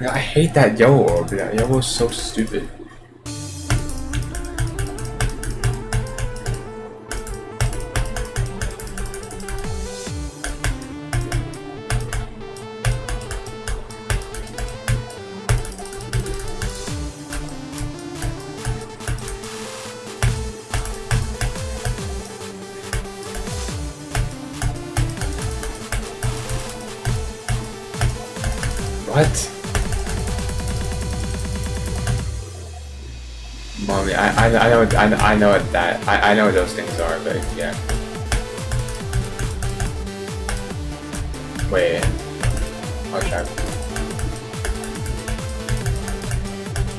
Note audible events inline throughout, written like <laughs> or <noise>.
I hate that yellow orb. That yellow is so stupid. What? Mommy, I, I, I know what, I, I know what that I, I know what those things are, but yeah. Wait, try.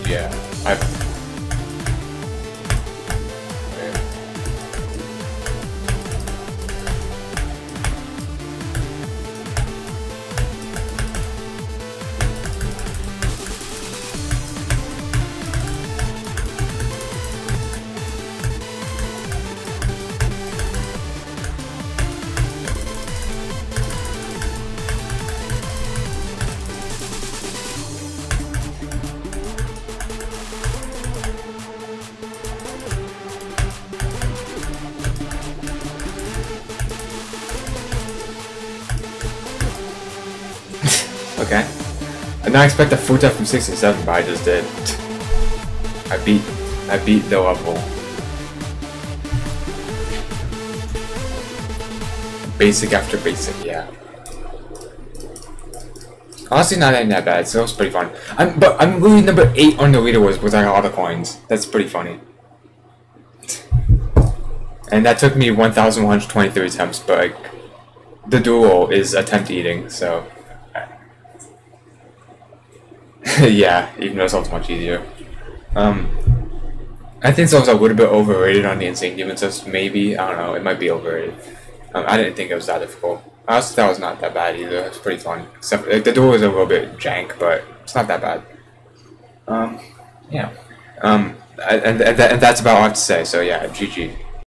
Yeah, I. Okay. I did not expect a fluke from 67, but I just did. I beat I beat the level. Basic after basic, yeah. Honestly, not that bad. So it was pretty fun. I'm but I'm literally number eight on the leaderboards with like all the coins. That's pretty funny. And that took me 1,123 attempts, but like, the dual is attempt eating, so <laughs> yeah, even though it's much easier. Um, I think also a little bit overrated on the Insane Demon Test, maybe. I don't know, it might be overrated. Um, I didn't think it was that difficult. I also thought it was not that bad either. It's pretty fun. Except like, the dual is a little bit jank, but it's not that bad. Um, yeah. Um, and, and, and that's about all I have to say, so yeah, GG.